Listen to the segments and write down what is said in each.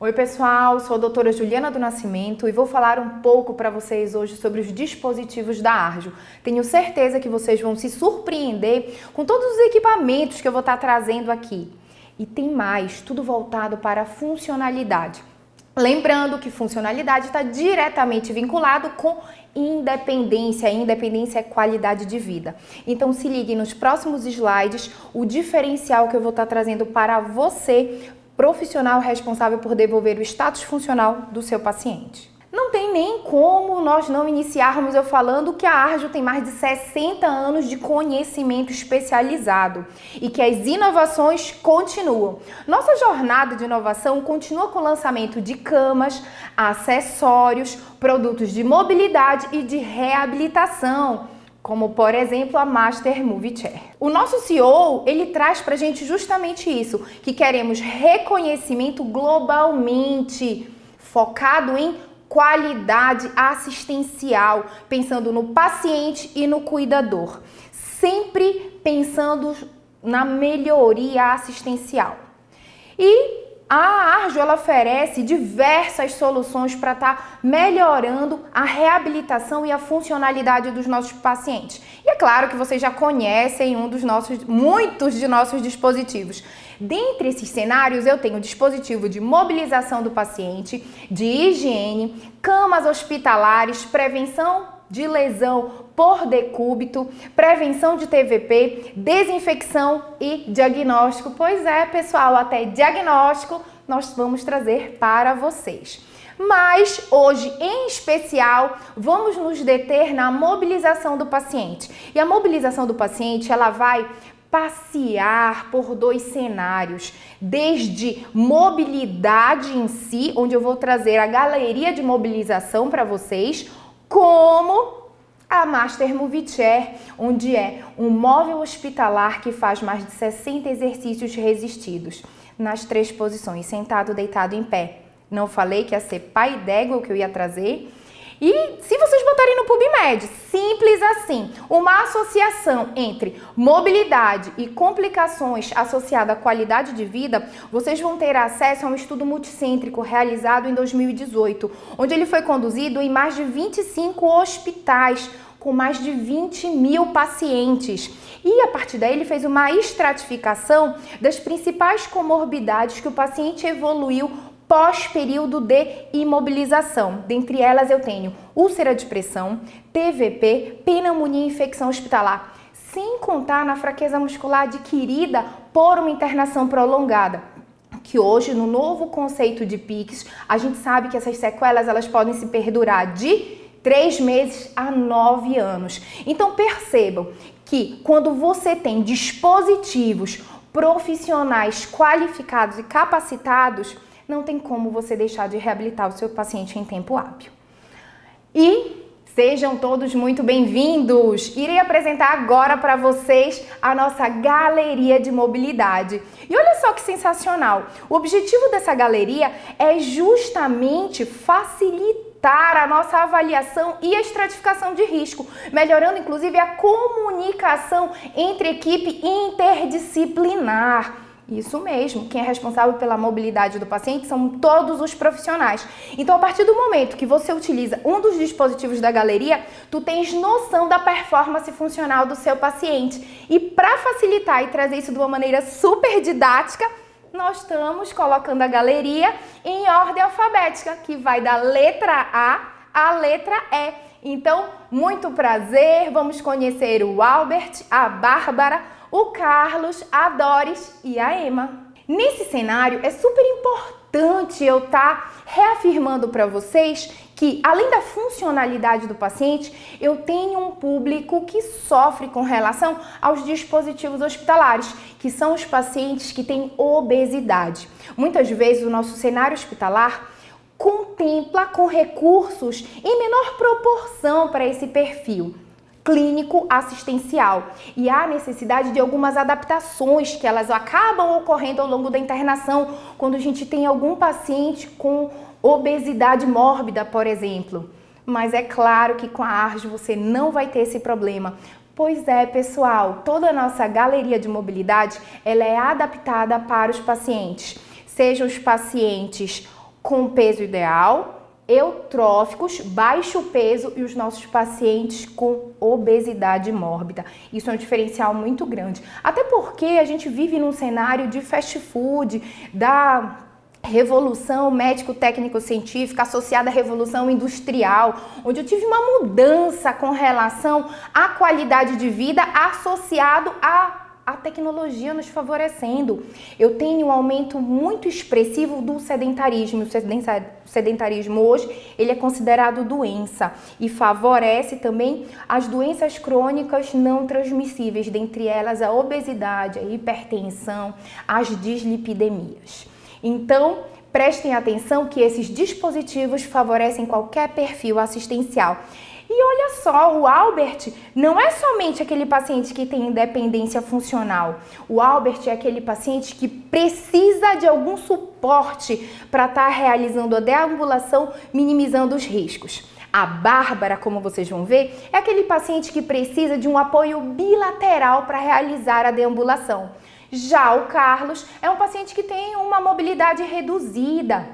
Oi, pessoal, sou a doutora Juliana do Nascimento e vou falar um pouco para vocês hoje sobre os dispositivos da Arjo. Tenho certeza que vocês vão se surpreender com todos os equipamentos que eu vou estar trazendo aqui. E tem mais, tudo voltado para a funcionalidade. Lembrando que funcionalidade está diretamente vinculado com independência. Independência é qualidade de vida. Então se ligue nos próximos slides o diferencial que eu vou estar trazendo para você profissional responsável por devolver o status funcional do seu paciente. Não tem nem como nós não iniciarmos eu falando que a Arjo tem mais de 60 anos de conhecimento especializado e que as inovações continuam. Nossa jornada de inovação continua com o lançamento de camas, acessórios, produtos de mobilidade e de reabilitação como por exemplo a Master Movie Chair. O nosso CEO, ele traz pra gente justamente isso, que queremos reconhecimento globalmente, focado em qualidade assistencial, pensando no paciente e no cuidador, sempre pensando na melhoria assistencial. E a Arjo ela oferece diversas soluções para estar tá melhorando a reabilitação e a funcionalidade dos nossos pacientes. E é claro que vocês já conhecem um dos nossos, muitos de nossos dispositivos. Dentre esses cenários, eu tenho dispositivo de mobilização do paciente, de higiene, camas hospitalares, prevenção de lesão por decúbito, prevenção de TVP, desinfecção e diagnóstico. Pois é, pessoal, até diagnóstico nós vamos trazer para vocês. Mas hoje, em especial, vamos nos deter na mobilização do paciente. E a mobilização do paciente, ela vai passear por dois cenários, desde mobilidade em si, onde eu vou trazer a galeria de mobilização para vocês, como a Master Movie Chair, onde é um móvel hospitalar que faz mais de 60 exercícios resistidos nas três posições, sentado, deitado, em pé. Não falei que ia ser pai d'égua que eu ia trazer, e se vocês botarem no PubMed, simples assim, uma associação entre mobilidade e complicações associadas à qualidade de vida, vocês vão ter acesso a um estudo multicêntrico realizado em 2018, onde ele foi conduzido em mais de 25 hospitais com mais de 20 mil pacientes. E a partir daí ele fez uma estratificação das principais comorbidades que o paciente evoluiu pós-período de imobilização. Dentre elas eu tenho úlcera de pressão, TVP, pneumonia e infecção hospitalar, sem contar na fraqueza muscular adquirida por uma internação prolongada que hoje no novo conceito de PICS, a gente sabe que essas sequelas elas podem se perdurar de três meses a nove anos. Então percebam que quando você tem dispositivos profissionais qualificados e capacitados, não tem como você deixar de reabilitar o seu paciente em tempo hábil. E Sejam todos muito bem-vindos! Irei apresentar agora para vocês a nossa galeria de mobilidade. E olha só que sensacional! O objetivo dessa galeria é justamente facilitar a nossa avaliação e a estratificação de risco, melhorando inclusive a comunicação entre equipe interdisciplinar. Isso mesmo, quem é responsável pela mobilidade do paciente são todos os profissionais. Então, a partir do momento que você utiliza um dos dispositivos da galeria, tu tens noção da performance funcional do seu paciente. E para facilitar e trazer isso de uma maneira super didática, nós estamos colocando a galeria em ordem alfabética, que vai da letra A à letra E. Então, muito prazer, vamos conhecer o Albert, a Bárbara, o Carlos, a Doris e a Emma. Nesse cenário é super importante eu estar tá reafirmando para vocês que, além da funcionalidade do paciente, eu tenho um público que sofre com relação aos dispositivos hospitalares, que são os pacientes que têm obesidade. Muitas vezes o nosso cenário hospitalar contempla com recursos em menor proporção para esse perfil clínico assistencial e há necessidade de algumas adaptações que elas acabam ocorrendo ao longo da internação quando a gente tem algum paciente com obesidade mórbida, por exemplo. Mas é claro que com a ARJ você não vai ter esse problema. Pois é, pessoal, toda a nossa galeria de mobilidade, ela é adaptada para os pacientes, sejam os pacientes com peso ideal, eutróficos, baixo peso e os nossos pacientes com obesidade mórbida. Isso é um diferencial muito grande. Até porque a gente vive num cenário de fast food, da revolução médico-técnico-científica associada à revolução industrial, onde eu tive uma mudança com relação à qualidade de vida associado a a tecnologia nos favorecendo. Eu tenho um aumento muito expressivo do sedentarismo. O sedentarismo hoje ele é considerado doença e favorece também as doenças crônicas não transmissíveis, dentre elas a obesidade, a hipertensão, as dislipidemias. Então, prestem atenção que esses dispositivos favorecem qualquer perfil assistencial. E olha só, o Albert não é somente aquele paciente que tem independência funcional. O Albert é aquele paciente que precisa de algum suporte para estar tá realizando a deambulação, minimizando os riscos. A Bárbara, como vocês vão ver, é aquele paciente que precisa de um apoio bilateral para realizar a deambulação. Já o Carlos é um paciente que tem uma mobilidade reduzida.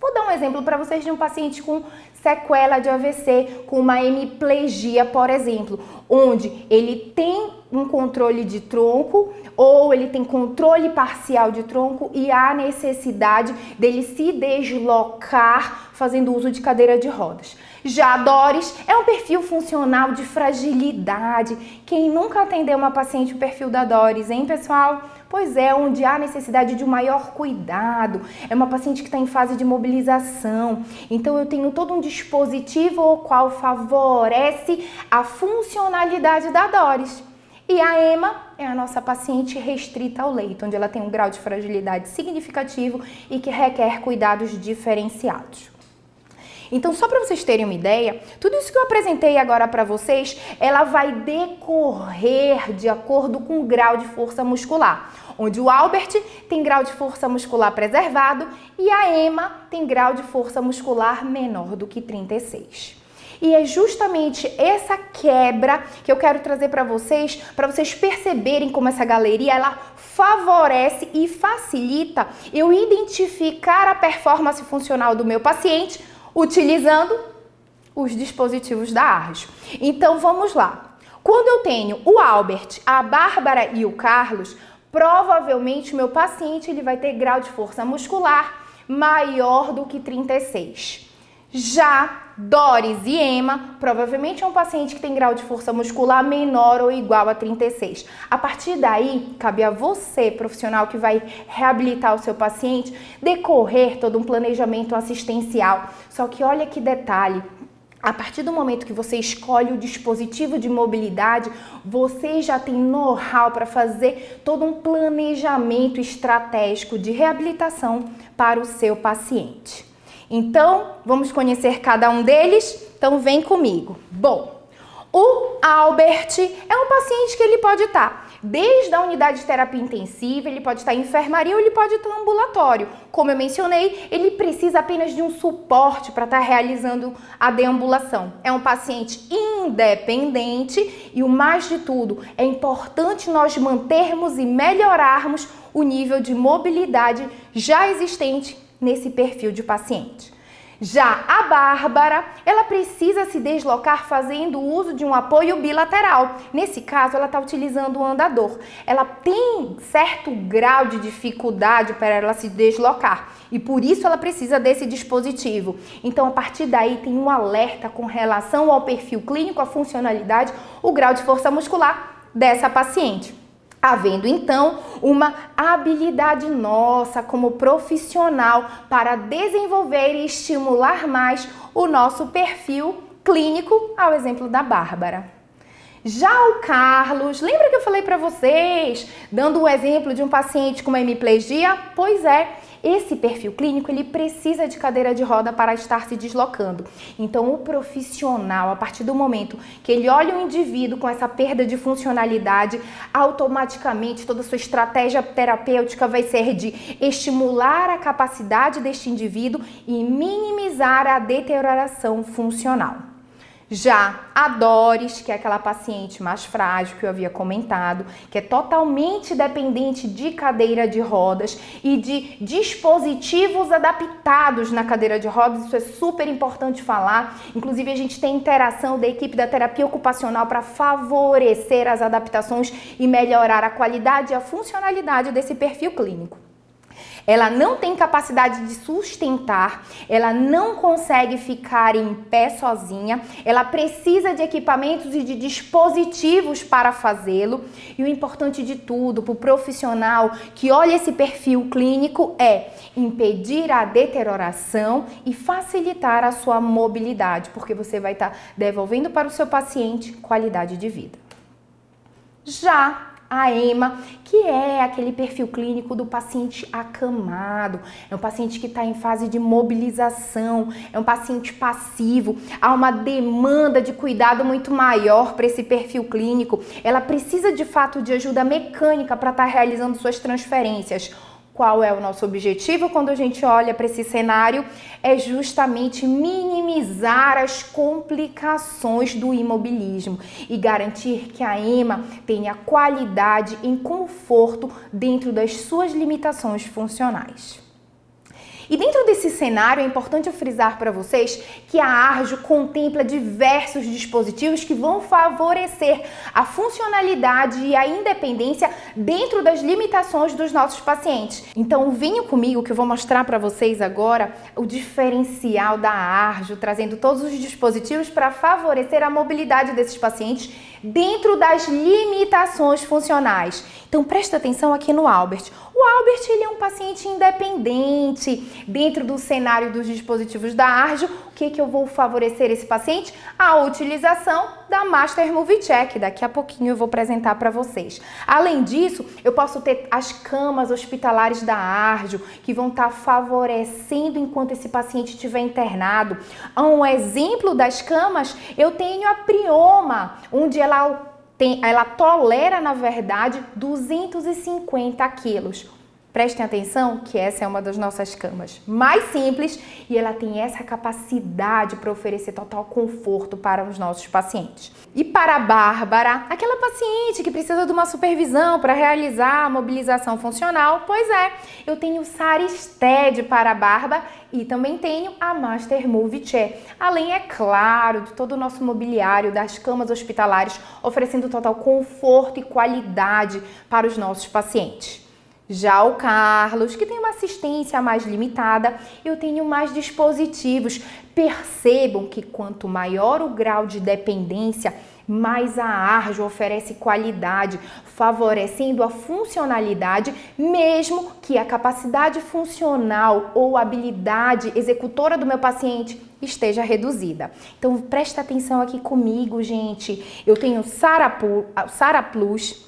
Vou dar um exemplo para vocês de um paciente com sequela de AVC, com uma hemiplegia, por exemplo, onde ele tem um controle de tronco ou ele tem controle parcial de tronco e há necessidade dele se deslocar fazendo uso de cadeira de rodas. Já Doris é um perfil funcional de fragilidade. Quem nunca atendeu uma paciente o perfil da Doris, hein, pessoal? Pois é, onde há necessidade de um maior cuidado. É uma paciente que está em fase de mobilização. Então eu tenho todo um dispositivo o qual favorece a funcionalidade da Doris. E a Emma é a nossa paciente restrita ao leito, onde ela tem um grau de fragilidade significativo e que requer cuidados diferenciados. Então, só para vocês terem uma ideia, tudo isso que eu apresentei agora para vocês, ela vai decorrer de acordo com o grau de força muscular. Onde o Albert tem grau de força muscular preservado e a Emma tem grau de força muscular menor do que 36. E é justamente essa quebra que eu quero trazer para vocês, para vocês perceberem como essa galeria ela favorece e facilita eu identificar a performance funcional do meu paciente utilizando os dispositivos da Arjo. Então vamos lá. Quando eu tenho o Albert, a Bárbara e o Carlos, provavelmente meu paciente ele vai ter grau de força muscular maior do que 36. Já Doris e Emma, provavelmente é um paciente que tem grau de força muscular menor ou igual a 36. A partir daí, cabe a você, profissional que vai reabilitar o seu paciente, decorrer todo um planejamento assistencial. Só que olha que detalhe, a partir do momento que você escolhe o dispositivo de mobilidade, você já tem know-how para fazer todo um planejamento estratégico de reabilitação para o seu paciente. Então, vamos conhecer cada um deles? Então, vem comigo. Bom, o Albert é um paciente que ele pode estar desde a unidade de terapia intensiva, ele pode estar em enfermaria ou ele pode estar em ambulatório. Como eu mencionei, ele precisa apenas de um suporte para estar realizando a deambulação. É um paciente independente e o mais de tudo, é importante nós mantermos e melhorarmos o nível de mobilidade já existente nesse perfil de paciente. Já a Bárbara, ela precisa se deslocar fazendo uso de um apoio bilateral. Nesse caso, ela está utilizando o andador. Ela tem certo grau de dificuldade para ela se deslocar e por isso ela precisa desse dispositivo. Então, a partir daí, tem um alerta com relação ao perfil clínico, a funcionalidade, o grau de força muscular dessa paciente havendo então uma habilidade nossa como profissional para desenvolver e estimular mais o nosso perfil clínico, ao exemplo da Bárbara. Já o Carlos, lembra que eu falei para vocês, dando um exemplo de um paciente com hemiplegia? Pois é, esse perfil clínico ele precisa de cadeira de roda para estar se deslocando. Então, o profissional, a partir do momento que ele olha o indivíduo com essa perda de funcionalidade, automaticamente toda a sua estratégia terapêutica vai ser de estimular a capacidade deste indivíduo e minimizar a deterioração funcional. Já a Doris, que é aquela paciente mais frágil que eu havia comentado, que é totalmente dependente de cadeira de rodas e de dispositivos adaptados na cadeira de rodas, isso é super importante falar. Inclusive, a gente tem interação da equipe da terapia ocupacional para favorecer as adaptações e melhorar a qualidade e a funcionalidade desse perfil clínico ela não tem capacidade de sustentar, ela não consegue ficar em pé sozinha, ela precisa de equipamentos e de dispositivos para fazê-lo. E o importante de tudo para o profissional que olha esse perfil clínico é impedir a deterioração e facilitar a sua mobilidade, porque você vai estar devolvendo para o seu paciente qualidade de vida. Já a EMA, que é aquele perfil clínico do paciente acamado, é um paciente que está em fase de mobilização, é um paciente passivo, há uma demanda de cuidado muito maior para esse perfil clínico, ela precisa de fato de ajuda mecânica para estar tá realizando suas transferências qual é o nosso objetivo quando a gente olha para esse cenário? É justamente minimizar as complicações do imobilismo e garantir que a EMA tenha qualidade em conforto dentro das suas limitações funcionais. E dentro desse cenário é importante eu frisar para vocês que a Arjo contempla diversos dispositivos que vão favorecer a funcionalidade e a independência dentro das limitações dos nossos pacientes. Então, venham comigo que eu vou mostrar para vocês agora o diferencial da Arjo, trazendo todos os dispositivos para favorecer a mobilidade desses pacientes dentro das limitações funcionais. Então presta atenção aqui no Albert. O Albert ele é um paciente independente dentro do cenário dos dispositivos da Arjo. Que, que eu vou favorecer esse paciente? A utilização da Master Movie Check. Daqui a pouquinho eu vou apresentar para vocês. Além disso, eu posso ter as camas hospitalares da Arjo que vão estar tá favorecendo enquanto esse paciente estiver internado. Um exemplo das camas, eu tenho a Prioma, onde ela tem, ela tolera, na verdade, 250 quilos. Prestem atenção que essa é uma das nossas camas mais simples e ela tem essa capacidade para oferecer total conforto para os nossos pacientes. E para a Bárbara, aquela paciente que precisa de uma supervisão para realizar a mobilização funcional, pois é, eu tenho o Saristed para a Bárbara e também tenho a Master Move Chair. Além, é claro, de todo o nosso mobiliário das camas hospitalares, oferecendo total conforto e qualidade para os nossos pacientes. Já o Carlos, que tem uma assistência mais limitada, eu tenho mais dispositivos. Percebam que quanto maior o grau de dependência, mais a Arjo oferece qualidade, favorecendo a funcionalidade, mesmo que a capacidade funcional ou habilidade executora do meu paciente esteja reduzida. Então presta atenção aqui comigo, gente. Eu tenho Sara Plus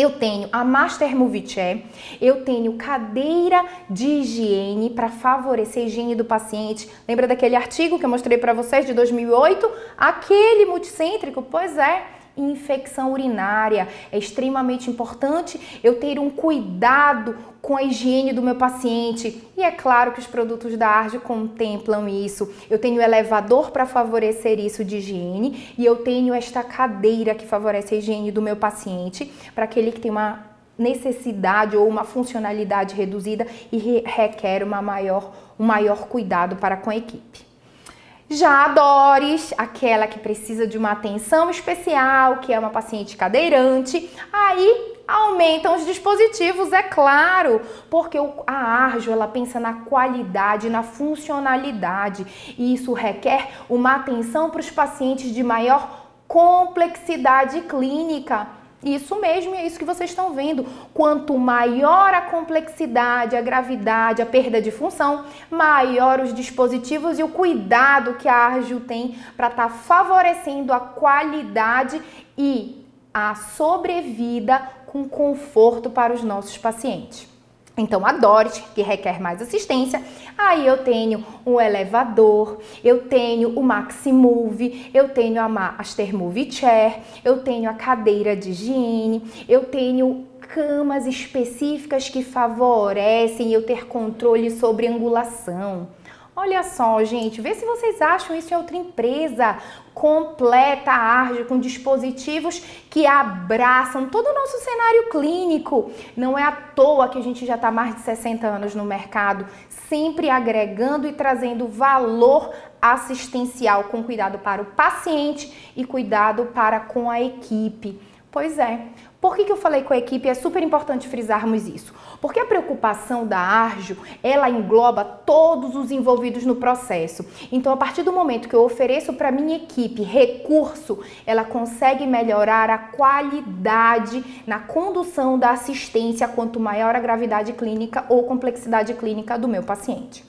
eu tenho a Master Movie Chair, eu tenho cadeira de higiene para favorecer a higiene do paciente. Lembra daquele artigo que eu mostrei para vocês de 2008? Aquele multicêntrico? Pois é, infecção urinária. É extremamente importante eu ter um cuidado com a higiene do meu paciente. E é claro que os produtos da Arge contemplam isso. Eu tenho elevador para favorecer isso de higiene e eu tenho esta cadeira que favorece a higiene do meu paciente para aquele que tem uma necessidade ou uma funcionalidade reduzida e requer uma maior, um maior cuidado para com a equipe. Já a Doris, aquela que precisa de uma atenção especial, que é uma paciente cadeirante, aí aumentam os dispositivos, é claro, porque a Arjo ela pensa na qualidade, na funcionalidade, e isso requer uma atenção para os pacientes de maior complexidade clínica. Isso mesmo, é isso que vocês estão vendo. Quanto maior a complexidade, a gravidade, a perda de função, maior os dispositivos e o cuidado que a Argil tem para estar tá favorecendo a qualidade e a sobrevida com conforto para os nossos pacientes. Então, a Doris, que requer mais assistência, aí eu tenho um elevador, eu tenho o Maximove, eu tenho a Master Move Chair, eu tenho a cadeira de higiene, eu tenho camas específicas que favorecem eu ter controle sobre angulação. Olha só, gente, vê se vocês acham isso em outra empresa. Completa Arge com dispositivos que abraçam todo o nosso cenário clínico. Não é à toa que a gente já está mais de 60 anos no mercado, sempre agregando e trazendo valor assistencial com cuidado para o paciente e cuidado para com a equipe. Pois é. Por que, que eu falei com a equipe? É super importante frisarmos isso. Porque a preocupação da Arjo, ela engloba todos os envolvidos no processo. Então, a partir do momento que eu ofereço para minha equipe recurso, ela consegue melhorar a qualidade na condução da assistência quanto maior a gravidade clínica ou complexidade clínica do meu paciente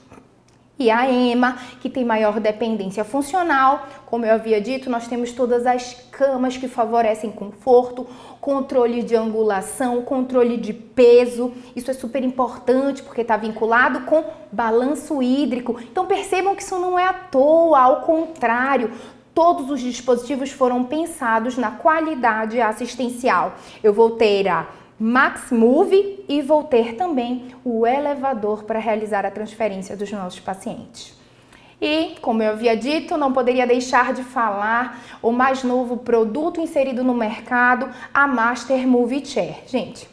e a EMA, que tem maior dependência funcional. Como eu havia dito, nós temos todas as camas que favorecem conforto, controle de angulação, controle de peso. Isso é super importante porque está vinculado com balanço hídrico. Então percebam que isso não é à toa, ao contrário, todos os dispositivos foram pensados na qualidade assistencial. Eu vou ter a Max Move e vou ter também o elevador para realizar a transferência dos nossos pacientes. E, como eu havia dito, não poderia deixar de falar o mais novo produto inserido no mercado, a Master Move Chair. Gente,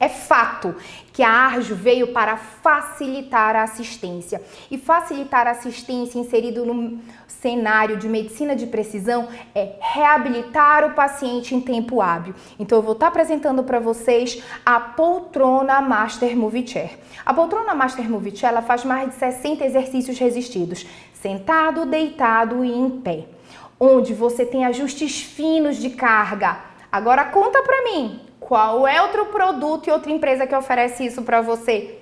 é fato que a Arjo veio para facilitar a assistência. E facilitar a assistência inserido no cenário de medicina de precisão é reabilitar o paciente em tempo hábil. Então eu vou estar apresentando para vocês a poltrona Master Move Chair. A poltrona Master Move Chair ela faz mais de 60 exercícios resistidos, sentado, deitado e em pé, onde você tem ajustes finos de carga. Agora conta para mim, qual é outro produto e outra empresa que oferece isso para você?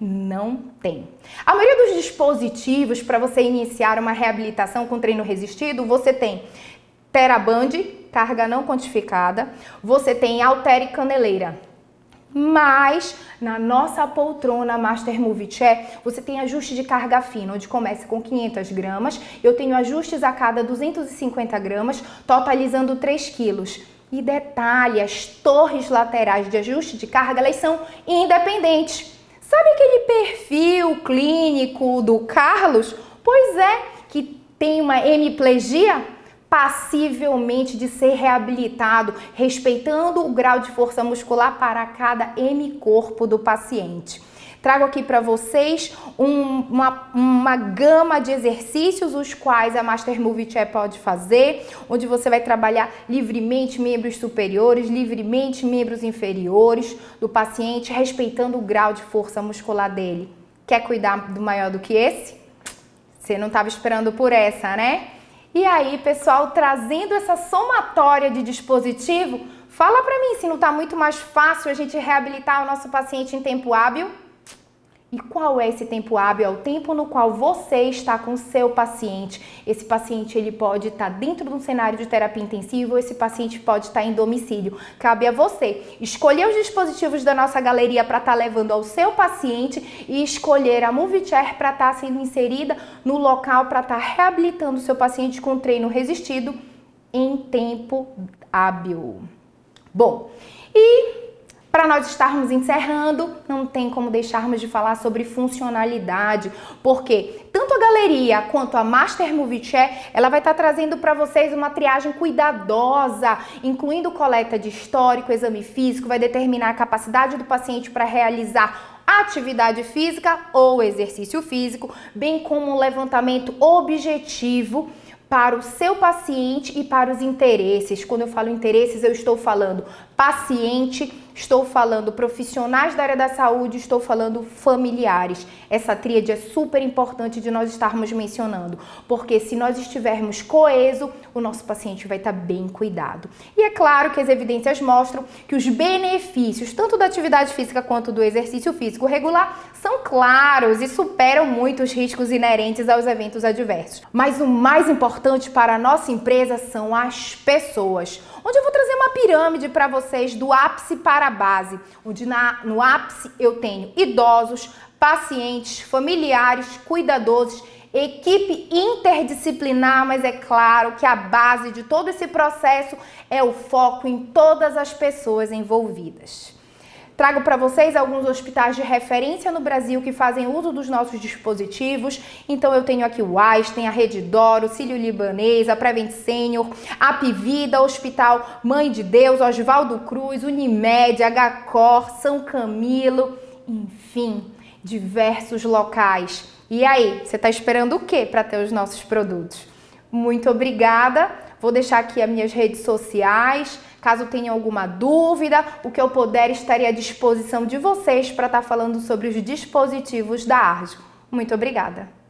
Não tem. A maioria dos dispositivos para você iniciar uma reabilitação com treino resistido, você tem Teraband, carga não quantificada, você tem Altere Caneleira. Mas na nossa poltrona Master Move Chair, você tem ajuste de carga fina, onde começa com 500 gramas. Eu tenho ajustes a cada 250 gramas, totalizando 3 quilos. E detalhe, as torres laterais de ajuste de carga, elas são independentes. Sabe aquele perfil clínico do Carlos? Pois é, que tem uma hemiplegia passivelmente de ser reabilitado, respeitando o grau de força muscular para cada hemicorpo do paciente. Trago aqui para vocês um, uma, uma gama de exercícios os quais a Master Move Chair pode fazer, onde você vai trabalhar livremente membros superiores, livremente membros inferiores do paciente, respeitando o grau de força muscular dele. Quer cuidar do maior do que esse? Você não estava esperando por essa, né? E aí, pessoal, trazendo essa somatória de dispositivo, fala para mim se não está muito mais fácil a gente reabilitar o nosso paciente em tempo hábil e qual é esse tempo hábil? É o tempo no qual você está com o seu paciente. Esse paciente ele pode estar dentro de um cenário de terapia intensiva ou esse paciente pode estar em domicílio. Cabe a você escolher os dispositivos da nossa galeria para estar levando ao seu paciente e escolher a Move Chair para estar sendo inserida no local para estar reabilitando o seu paciente com treino resistido em tempo hábil. Bom, e para nós estarmos encerrando, não tem como deixarmos de falar sobre funcionalidade, porque tanto a galeria quanto a Master Movie Chair, ela vai estar trazendo para vocês uma triagem cuidadosa, incluindo coleta de histórico, exame físico, vai determinar a capacidade do paciente para realizar atividade física ou exercício físico, bem como um levantamento objetivo para o seu paciente e para os interesses. Quando eu falo interesses, eu estou falando paciente, estou falando profissionais da área da saúde, estou falando familiares. Essa tríade é super importante de nós estarmos mencionando, porque se nós estivermos coeso, o nosso paciente vai estar bem cuidado. E é claro que as evidências mostram que os benefícios, tanto da atividade física quanto do exercício físico regular, são claros e superam muito os riscos inerentes aos eventos adversos. Mas o mais importante para a nossa empresa são as pessoas onde eu vou trazer uma pirâmide para vocês do ápice para a base, onde na, no ápice eu tenho idosos, pacientes, familiares, cuidadores, equipe interdisciplinar, mas é claro que a base de todo esse processo é o foco em todas as pessoas envolvidas. Trago para vocês alguns hospitais de referência no Brasil que fazem uso dos nossos dispositivos. Então eu tenho aqui o Einstein, a Rede Doro, Cílio Libanês, a Prevent Senior, a Pivida, Hospital Mãe de Deus, Oswaldo Cruz, Unimed, HCOR, São Camilo, enfim, diversos locais. E aí, você está esperando o que para ter os nossos produtos? Muito obrigada. Vou deixar aqui as minhas redes sociais. Caso tenha alguma dúvida, o que eu puder, estarei à disposição de vocês para estar tá falando sobre os dispositivos da Arjo. Muito obrigada!